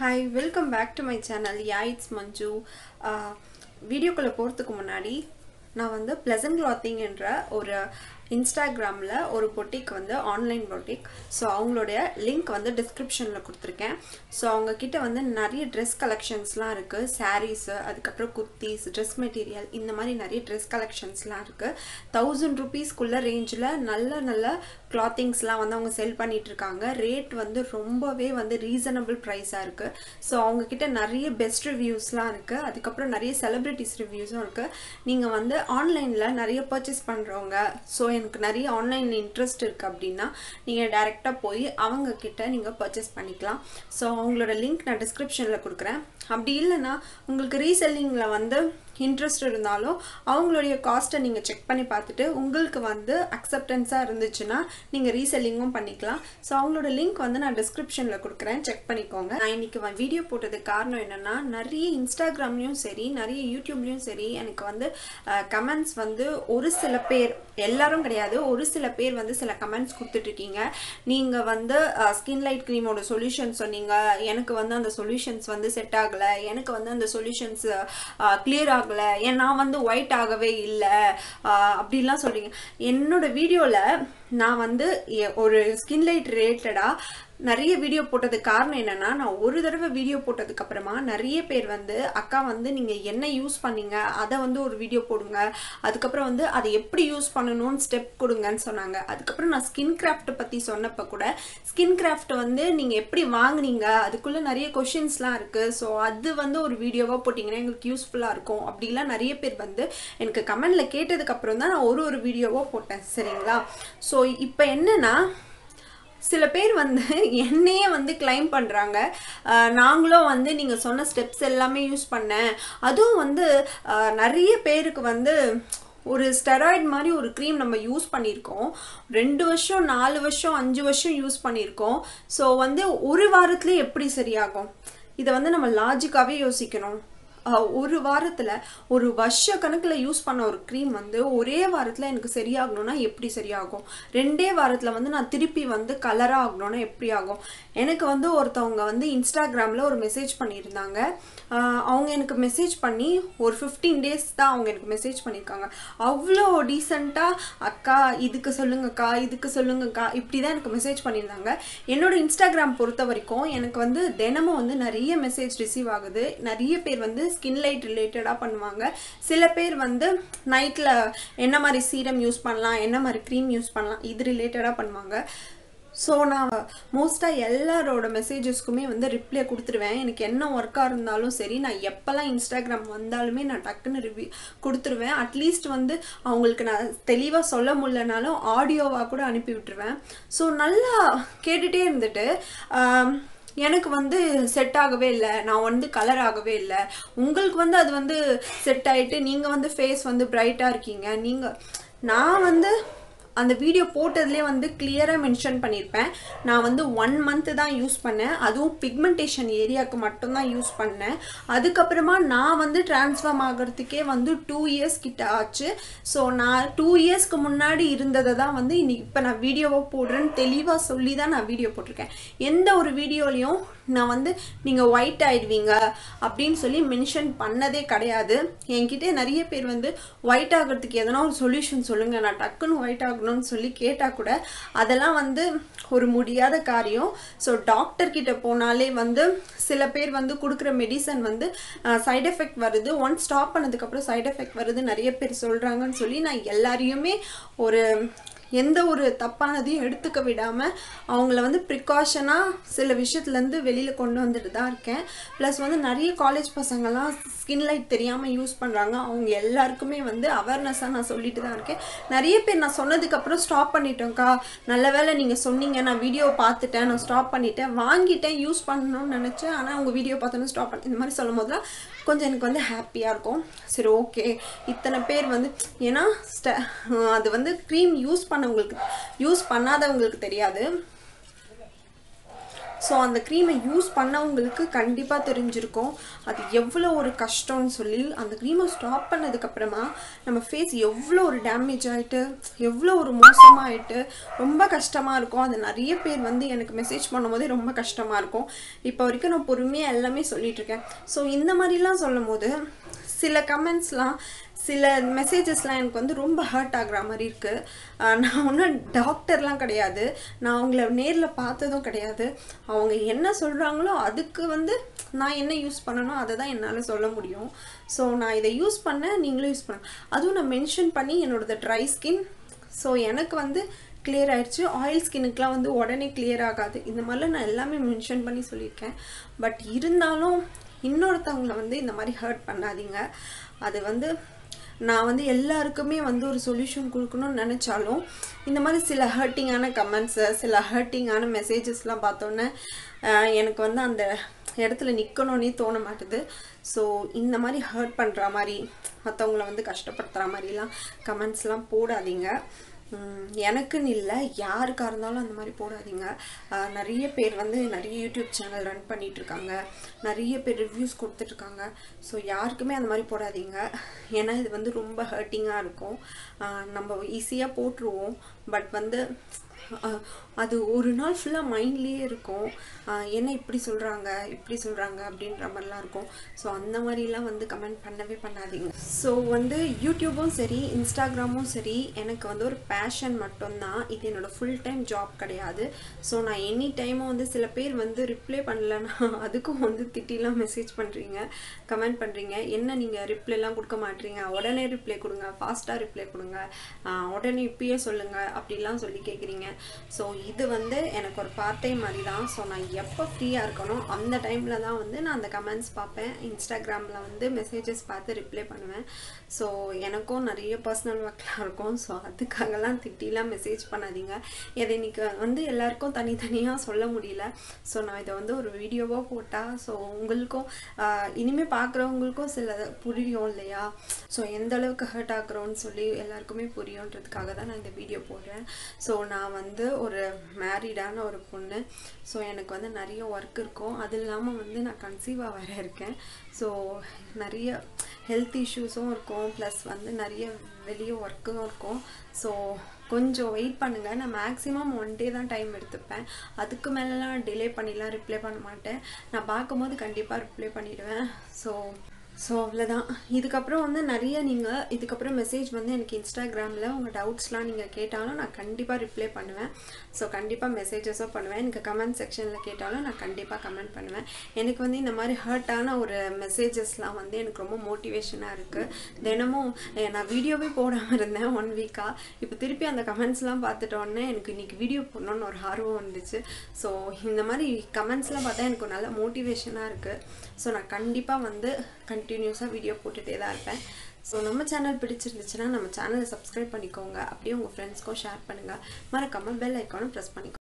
Hi welcome back to my channel yeah it's Manju வீடியோக்குள்ளே போகிறதுக்கு முன்னாடி நான் வந்து ப்ளசன்ட் கிளாத்திங் என்ற ஒரு இன்ஸ்டாகிராமில் ஒரு பொட்டிக் வந்து ஆன்லைன் பொட்டிக். ஸோ அவங்களுடைய லிங்க் வந்து டிஸ்கிரிப்ஷனில் கொடுத்துருக்கேன். ஸோ அவங்கக்கிட்ட வந்து நிறைய ட்ரெஸ் கலெக்ஷன்ஸ்லாம் இருக்குது சாரீஸு அதுக்கப்புறம் குர்த்திஸ் ட்ரெஸ் மெட்டீரியல் இந்த மாதிரி நிறைய ட்ரெஸ் கலெக்ஷன்ஸ்லாம் இருக்குது தௌசண்ட் ருபீஸ்க்குள்ளே ரேஞ்சில் நல்ல நல்ல கிளாத்திங்ஸ்லாம் வந்து அவங்க செல் பண்ணிகிட்ருக்காங்க ரேட் வந்து ரொம்பவே வந்து ரீசனபிள் ப்ரைஸாக இருக்குது ஸோ அவங்கக்கிட்ட நிறைய பெஸ்ட் ரிவ்யூஸ்லாம் இருக்குது அதுக்கப்புறம் நிறைய செலிப்ரிட்டிஸ் ரிவ்யூஸும் இருக்குது நீங்கள் வந்து ஆன்லைனில் நிறைய பர்ச்சேஸ் பண்ணுறவங்க ஸோ எனக்கு நிறைய ஆன்லைனில் இன்ட்ரெஸ்ட் இருக்குது அப்படின்னா நீங்கள் டேரெக்டாக போய் அவங்கக்கிட்ட நீங்கள் பர்ச்சேஸ் பண்ணிக்கலாம். ஸோ அவங்களோட லிங்க் நான் டிஸ்கிரிப்ஷனில் கொடுக்குறேன். அப்படி இல்லைன்னா உங்களுக்கு ரீசெல்லிங்கில் வந்து இன்ட்ரெஸ்ட் இருந்தாலும் அவங்களுடைய காஸ்ட்டை நீங்கள் செக் பண்ணி பார்த்துட்டு உங்களுக்கு வந்து அக்செப்டன்ஸாக இருந்துச்சுன்னா நீங்கள் ரீசெல்லிங்கும் பண்ணிக்கலாம். ஸோ அவங்களோட லிங்க் வந்து நான் டிஸ்கிரிப்ஷனில் கொடுக்குறேன். செக் பண்ணிக்கோங்க. நான் இன்னைக்கு வீடியோ போட்டதுக்கு காரணம் என்னென்னா நிறைய இன்ஸ்டாகிராம்லேயும் சரி நிறைய யூடியூப்லேயும் சரி எனக்கு வந்து கமெண்ட்ஸ் வந்து ஒரு சில பேர் எல்லாரும் கிடையாது ஒரு சில பேர் வந்து சில கமெண்ட்ஸ் கொடுத்துட்ருக்கீங்க. நீங்கள் வந்து ஸ்கின் லைட் க்ரீமோட சொல்யூஷன் சொன்னீங்க. எனக்கு வந்து அந்த சொல்யூஷன்ஸ் வந்து செட் ஆகலை. எனக்கு வந்து அந்த சொல்யூஷன்ஸ் கிளியர் ஆகலை ஏன் நான் வந்து ஒயிட் ஆகவே இல்லை. அப்படிலாம் சொல்கிறீங்க என்னோட வீடியோவில் நான் வந்து ஒரு ஸ்கின் லைட் ரிலேட்டடாக நிறைய வீடியோ போட்டதுக்கு காரணம் என்னென்னா நான் ஒரு தடவை வீடியோ போட்டதுக்கு அப்புறமா நிறைய பேர் வந்து அக்கா வந்து நீங்கள் என்ன யூஸ் பண்ணீங்க? அதை வந்து ஒரு வீடியோ போடுங்க. அதுக்கப்புறம் வந்து அதை எப்படி யூஸ் பண்ணணும்னு ஸ்டெப் கொடுங்கன்னு சொன்னாங்க. அதுக்கப்புறம் நான் ஸ்கின் கிராஃப்ட் பற்றி சொன்னப்போ கூட ஸ்கின் கிராஃப்ட் வந்து நீங்கள் எப்படி வாங்குனீங்க? அதுக்குள்ளே நிறைய கொஷின்ஸ்லாம் இருக்குது ஸோ அது வந்து ஒரு வீடியோவாக போட்டிங்கன்னா எங்களுக்கு யூஸ்ஃபுல்லாக இருக்கும். அப்படிலாம் நிறைய பேர் வந்து எனக்கு கமெண்டில் கேட்டதுக்கப்புறம் தான் நான் ஒரு ஒரு வீடியோவாக போட்டேன். சரிங்களா? ஸோ இப்போ என்னென்னா சில பேர் வந்து என்னையே வந்து கிளைம் பண்ணுறாங்க நாங்களும் வந்து நீங்கள் சொன்ன ஸ்டெப்ஸ் எல்லாமே யூஸ் பண்ணேன். அதுவும் வந்து நிறைய பேருக்கு வந்து ஒரு ஸ்டெராய்ட் மாதிரி ஒரு க்ரீம் நம்ம யூஸ் பண்ணியிருக்கோம். ரெண்டு வருஷம் நாலு வருஷம் அஞ்சு வருஷம் யூஸ் பண்ணியிருக்கோம். ஸோ வந்து ஒரு வாரத்துலேயே எப்படி சரியாகும்? இதை வந்து நம்ம லாஜிக்காகவே யோசிக்கணும். ஒரு வாரத்தில் ஒரு வருஷ கணக்கில் யூஸ் பண்ண ஒரு க்ரீம் வந்து ஒரே வாரத்தில் எனக்கு சரியாகணும்னா எப்படி சரியாகும்? ரெண்டே வாரத்தில் வந்து நான் திருப்பி வந்து கலராக ஆகணும்னா எப்படி ஆகும்? எனக்கு வந்து ஒருத்தவங்க வந்து இன்ஸ்டாகிராமில் ஒரு மெசேஜ் பண்ணியிருந்தாங்க. அவங்க எனக்கு மெசேஜ் பண்ணி ஒரு ஃபிஃப்டீன் டேஸ் தான் அவங்க எனக்கு மெசேஜ் பண்ணியிருக்காங்க. அவ்வளோ டீசெண்டாக அக்கா இதுக்கு சொல்லுங்கக்கா இதுக்கு சொல்லுங்கக்கா இப்படி தான் எனக்கு மெசேஜ் பண்ணியிருந்தாங்க. என்னோட இன்ஸ்டாகிராம் பொறுத்த வரைக்கும் எனக்கு வந்து தினமும் வந்து நிறைய மெசேஜ் ரிசீவ் ஆகுது. நிறைய பேர் வந்து ஸ்கின் லைட் ரிலேட்டடாக பண்ணுவாங்க. சில பேர் வந்து நைட்டில் என்ன மாதிரி சீரம் யூஸ் பண்ணலாம் என்ன மாதிரி க்ரீம் யூஸ் பண்ணலாம் இது ரிலேட்டடாக பண்ணுவாங்க. ஸோ நான் மோஸ்ட்டாக எல்லாரோட மெசேஜஸ்க்குமே வந்து ரிப்ளை கொடுத்துருவேன். எனக்கு என்ன ஒர்க்காக இருந்தாலும் சரி நான் எப்போல்லாம் இன்ஸ்டாகிராம் வந்தாலுமே நான் டக்குன்னு ரிவ்யூ கொடுத்துருவேன். அட்லீஸ்ட் வந்து அவங்களுக்கு நான் தெளிவாக சொல்ல முடியலனாலும் ஆடியோவாக கூட அனுப்பி விட்டுருவேன். ஸோ நல்லா கேட்டுகிட்டே இருந்துட்டு எனக்கு வந்து செட் ஆகவே இல்லை. நான் வந்து கலர் ஆகவே இல்லை. உங்களுக்கு வந்து அது வந்து செட் ஆகிட்டு நீங்கள் வந்து ஃபேஸ் வந்து பிரைட்டாக இருக்கீங்க. நீங்கள் நான் வந்து அந்த வீடியோ போட்டதுலேயே வந்து கிளியராக மென்ஷன் பண்ணியிருப்பேன் நான் வந்து ஒன் மந்த்து தான் யூஸ் பண்ணேன். அதுவும் பிக்மெண்டேஷன் ஏரியாவுக்கு மட்டும்தான் யூஸ் பண்ணேன். அதுக்கப்புறமா நான் வந்து டிரான்ஸ்ஃபார்ம் ஆகிறதுக்கே வந்து டூ இயர்ஸ் கிட்ட ஆச்சு. ஸோ நான் டூ இயர்ஸ்க்கு முன்னாடி இருந்ததை தான் வந்து இன்னைக்கு இப்போ நான் வீடியோவை போடுறேன்னு தெளிவாக சொல்லி தான் நான் வீடியோ போட்டிருக்கேன். எந்த ஒரு வீடியோலையும் நான் வந்து நீங்கள் ஒயிட் ஆயிடுவீங்க அப்படின்னு சொல்லி மென்ஷன் பண்ணதே கிடையாது. என்கிட்ட நிறைய பேர் வந்து ஒயிட் ஆகிறதுக்கு எதனா ஒரு சொல்யூஷன் சொல்லுங்கள் நான் டக்குன்னு ஒயிட் ஆகணும்னு சொல்லி கேட்டால் கூட அதெல்லாம் வந்து ஒரு முடியாத காரியம். ஸோ டாக்டர்கிட்ட போனாலே வந்து சில பேர் வந்து கொடுக்குற மெடிசன் வந்து சைட் எஃபெக்ட் வருது. ஒன் ஸ்டாப் பண்ணதுக்கப்புறம் சைட் எஃபெக்ட் வருது நிறைய பேர் சொல்கிறாங்கன்னு சொல்லி நான் எல்லாரையுமே ஒரு எந்த ஒரு தப்பானதையும் எடுத்துக்க விடாமல் அவங்கள வந்து ப்ரிகாஷனாக சில விஷயத்துலேருந்து வெளியில் கொண்டு வந்துட்டு தான் இருக்கேன். ப்ளஸ் வந்து நிறைய காலேஜ் பசங்கள்லாம் ஸ்கின் லைட் தெரியாமல் யூஸ் பண்ணுறாங்க அவங்க எல்லாருக்குமே வந்து அவேர்னஸாக நான் சொல்லிட்டு தான் இருக்கேன். நிறைய பேர் நான் சொன்னதுக்கப்புறம் ஸ்டாப் பண்ணிட்டோங்க்கா நல்ல வேலை நீங்கள் சொன்னீங்க. நான் வீடியோ பார்த்துட்டேன். நான் ஸ்டாப் பண்ணிட்டேன். வாங்கிட்டேன். யூஸ் பண்ணணும்னு நினச்சேன். ஆனால் அவங்க வீடியோ பார்த்தோன்னு ஸ்டாப் பண்ண இந்த மாதிரி சொல்லும் போதுலாம் கொஞ்சம் எனக்கு வந்து ஹாப்பியாக இருக்கும். சரி ஓகே இத்தனை பேர் வந்து ஏன்னா ஸ்ட அது வந்து க்ரீம் யூஸ் பண்ணவங்களுக்கு யூஸ் பண்ணாதவங்களுக்கு தெரியாது. ஸோ அந்த க்ரீமை யூஸ் பண்ணவங்களுக்கு கண்டிப்பாக தெரிஞ்சிருக்கும். அது எவ்வளோ ஒரு கஷ்டம்னு சொல்லி அந்த க்ரீமை ஸ்டாப் பண்ணதுக்கப்புறமா நம்ம ஃபேஸ் எவ்வளோ ஒரு டேமேஜ் ஆகிட்டு எவ்வளோ ஒரு மோசமாகிட்டு ரொம்ப கஷ்டமாக இருக்கும். அது நிறைய பேர் வந்து எனக்கு மெசேஜ் பண்ணும்போதே ரொம்ப கஷ்டமாக இருக்கும். இப்போ வரைக்கும் நான் பொறுமையாக எல்லாமே சொல்லிகிட்ருக்கேன் ஸோ இந்த மாதிரிலாம் சொல்லும் போது சில கமெண்ட்ஸ்லாம் சில மெசேஜஸ்லாம் எனக்கு வந்து ரொம்ப ஹர்ட் ஆகுற மாதிரி இருக்குது நான் ஒன்றும் டாக்டர்லாம் கிடையாது. நான் அவங்கள நேரில் பார்த்ததும் கிடையாது. அவங்க என்ன சொல்கிறாங்களோ அதுக்கு வந்து நான் என்ன யூஸ் பண்ணணும் அதை தான் என்னால் சொல்ல முடியும். ஸோ நான் இதை யூஸ் பண்ணேன் நீங்களும் யூஸ் பண்ண. அதுவும் நான் மென்ஷன் பண்ணி என்னோடது ட்ரை ஸ்கின் ஸோ எனக்கு வந்து கிளியர் ஆயிடுச்சு ஆயில் ஸ்கின்னுக்குலாம் வந்து உடனே கிளியர் ஆகாது. இந்த மாதிரிலாம் நான் எல்லாமே மென்ஷன் பண்ணி சொல்லியிருக்கேன். பட் இருந்தாலும் இன்னொருத்தவங்களை வந்து இந்த மாதிரி ஹர்ட் பண்ணாதீங்க. அது வந்து நான் வந்து எல்லாருக்குமே வந்து ஒரு சொல்யூஷன் கொடுக்கணும்னு நினச்சாலும் இந்த மாதிரி சில ஹர்ட்டிங்கான கமெண்ட்ஸு சில ஹர்ட்டிங்கான மெசேஜஸ்லாம் பார்த்தோன்னே எனக்கு வந்து அந்த இடத்துல நிற்கணும்னே தோண மாட்டுது. ஸோ இந்த மாதிரி ஹர்ட் பண்ணுற மாதிரி மற்றவங்கள வந்து கஷ்டப்படுத்துகிற மாதிரிலாம் கமெண்ட்ஸ்லாம் போடாதீங்க. எனக்குன்னு இல்லை. யாருக்காக இருந்தாலும் அந்த மாதிரி போடாதீங்க. நிறைய பேர் வந்து நிறைய யூடியூப் சேனல் ரன் பண்ணிகிட்ருக்காங்க நிறைய பேர் ரிவ்யூஸ் கொடுத்துட்ருக்காங்க ஸோ யாருக்குமே அந்த மாதிரி போடாதீங்க. ஏன்னா இது வந்து ரொம்ப ஹர்ட்டிங்காக இருக்கும். நம்ம ஈஸியாக போட்டுருவோம். பட் வந்து அது ஒரு நாள் ஃபுல்லாக மைண்ட்லேயே இருக்கும். என்ன இப்படி சொல்கிறாங்க இப்படி சொல்கிறாங்க அப்படின்ற மாதிரிலாம் இருக்கும். ஸோ அந்த மாதிரிலாம் வந்து கமெண்ட் பண்ணவே பண்ணாதீங்க. ஸோ வந்து யூடியூபும் சரி இன்ஸ்டாகிராமும் சரி எனக்கு வந்து ஒரு பேஷன் மட்டும்தான். இது என்னோடய ஃபுல் டைம் ஜாப் கிடையாது. ஸோ நான் எனி டைமும் வந்து சில பேர் வந்து ரிப்ளை பண்ணலன்னா அதுக்கும் வந்து திட்டிலாம் மெசேஜ் பண்ணுறீங்க கமெண்ட் பண்ணுறீங்க என்ன நீங்கள் ரிப்ளைலாம் கொடுக்க மாட்டீங்க? உடனே ரிப்ளை கொடுங்க ஃபாஸ்ட்டாக ரிப்ளை கொடுங்க. உடனே இப்பயே சொல்லுங்கள் அப்படிலாம் சொல்லி கேட்குறீங்க ஸோ இது வந்து எனக்கு ஒரு பார்ட் டைம் மாதிரி தான் ஸோ நான் எப்போ ஃப்ரீயாக இருக்கணும் அந்த டைமில் தான் வந்து நான் அந்த கமெண்ட்ஸ் பார்ப்பேன். இன்ஸ்டாகிராமில் வந்து மெசேஜஸ் பார்த்து ரிப்ளை பண்ணுவேன். ஸோ எனக்கும் நிறைய பர்சனல் ஒர்க்லாம் இருக்கும். ஸோ அதுக்காகலாம் திட்டிலாம் மெசேஜ் பண்ணாதீங்க. இதை இன்னைக்கு வந்து எல்லாருக்கும் தனித்தனியாக சொல்ல முடியல. ஸோ நான் இதை வந்து ஒரு வீடியோவாக போட்டால் ஸோ உங்களுக்கும் இனிமேல் பார்க்குறவங்களுக்கும் சில புரியும் இல்லையா? ஸோ எந்த அளவுக்கு ஹர்ட் ஆகுறோன்னு சொல்லி எல்லாருக்குமே புரியுன்றதுக்காக தான் நான் இந்த வீடியோ போடுறேன். ஸோ நான் வந்து ஒரு மேரீடான ஒரு பொண்ணு. ஸோ எனக்கு வந்து நிறைய ஒர்க் இருக்கும். அது இல்லாமல் வந்து நான் கன்சீவாக வேறு இருக்கேன். ஸோ நிறைய ஹெல்த் இஷ்யூஸும் இருக்கும். ப்ளஸ் வந்து நிறைய வெளியே ஒர்க்கும் இருக்கும். ஸோ கொஞ்சம் வெயிட் பண்ணுங்கள் நான் மேக்ஸிமம் ஒன் டே தான் டைம் எடுத்துப்பேன். அதுக்கு மேலெலாம் டிலே பண்ணிலாம் ரிப்ளை பண்ண மாட்டேன். நான் பார்க்கும்போது கண்டிப்பாக ரிப்ளை பண்ணிவிடுவேன் ஸோ ஸோ அவ்வளோதான் இதுக்கப்புறம் வந்து நிறைய நீங்கள் இதுக்கப்புறம் மெசேஜ் வந்து எனக்கு இன்ஸ்டாகிராமில் உங்கள் டவுட்ஸ்லாம் நீங்கள் கேட்டாலும் நான் கண்டிப்பாக ரிப்ளை பண்ணுவேன். ஸோ கண்டிப்பாக மெசேஜஸும் பண்ணுவேன். எனக்கு கமெண்ட் செக்ஷனில் கேட்டாலும் நான் கண்டிப்பாக கமெண்ட் பண்ணுவேன். எனக்கு வந்து இந்த மாதிரி ஹர்ட்டான ஒரு மெசேஜஸ்லாம் வந்து எனக்கு ரொம்ப மோட்டிவேஷனாக இருக்குது தினமும் நான் வீடியோவே போடாமல் இருந்தேன் ஒன் வீக்காக இப்போ திருப்பி அந்த கமெண்ட்ஸ்லாம் பார்த்துட்டோன்னே எனக்கு இன்றைக்கி வீடியோ போடணுன்னு ஒரு ஆர்வம் வந்துச்சு. ஸோ இந்த மாதிரி கமெண்ட்ஸ்லாம் பார்த்தா எனக்கு நல்ல மோட்டிவேஷனாக இருக்குது ஸோ நான் கண்டிப்பாக வந்து கண்டினியூஸாக வீடியோ போட்டுகிட்டே தான் இருப்பேன். ஸோ நம்ம சேனல் பிடிச்சிருந்துச்சுன்னா நம்ம சேனலை சப்ஸ்கிரைப் பண்ணிக்கோங்க. அப்படியே உங்கள் ஃப்ரெண்ட்ஸ்க்கும் ஷேர் பண்ணுங்கள் மறக்காமல் பெல் ஐக்கானும் ப்ரெஸ் பண்ணிக்கோங்க.